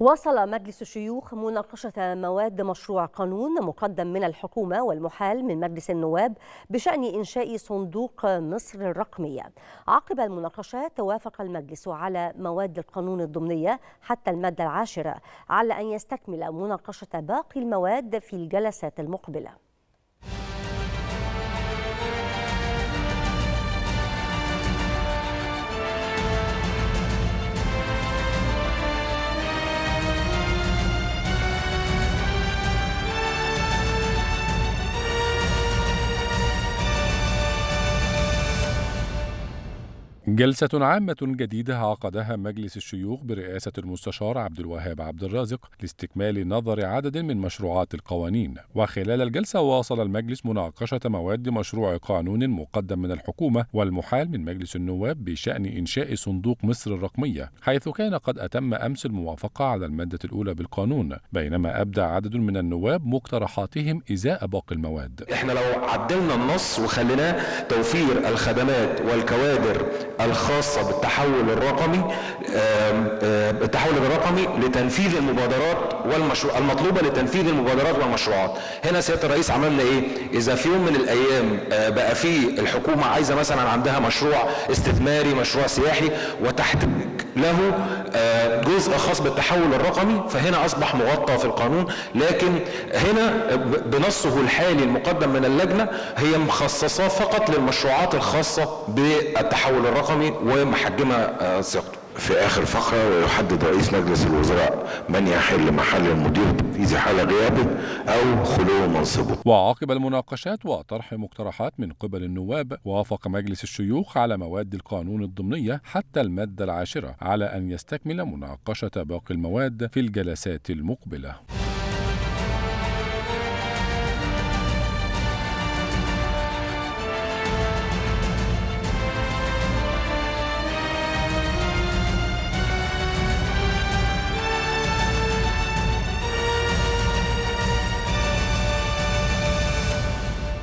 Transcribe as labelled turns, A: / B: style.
A: واصل مجلس الشيوخ مناقشة مواد مشروع قانون مقدم من الحكومة والمحال من مجلس النواب بشأن إنشاء صندوق مصر الرقمية. عقب المناقشات توافق المجلس على مواد القانون الضمنية حتى المادة العاشرة على أن يستكمل مناقشة باقي المواد في الجلسات المقبلة.
B: جلسة عامة جديدة عقدها مجلس الشيوخ برئاسة المستشار عبد الوهاب عبد الرازق لاستكمال نظر عدد من مشروعات القوانين، وخلال الجلسة واصل المجلس مناقشة مواد مشروع قانون مقدم من الحكومة والمحال من مجلس النواب بشأن إنشاء صندوق مصر الرقمية، حيث كان قد أتم أمس الموافقة على المادة الأولى بالقانون، بينما أبدى عدد من النواب مقترحاتهم إزاء باقي المواد.
C: إحنا لو عدلنا النص وخليناه توفير الخدمات والكوادر الخاصة بالتحول الرقمي التحول الرقمي لتنفيذ المبادرات والمشروع المطلوبة لتنفيذ المبادرات والمشروعات. هنا سيادة الرئيس عملنا إيه؟ إذا في يوم من الأيام بقى في الحكومة عايزة مثلا عندها مشروع استثماري مشروع سياحي وتحتاج له جزء خاص بالتحول الرقمي فهنا أصبح مغطى في القانون. لكن هنا بنصه الحالي المقدم من اللجنة هي مخصصة فقط للمشروعات الخاصة بالتحول الرقمي. ومحجمة صياغته
D: في آخر فقرة ويحدد رئيس مجلس الوزراء من يحل محل المدير التنفيذي حال غيابه أو خلو منصبه.
B: وعقب المناقشات وطرح مقترحات من قبل النواب وافق مجلس الشيوخ على مواد القانون الضمنية حتى المادة العاشرة على أن يستكمل مناقشة باقي المواد في الجلسات المقبلة.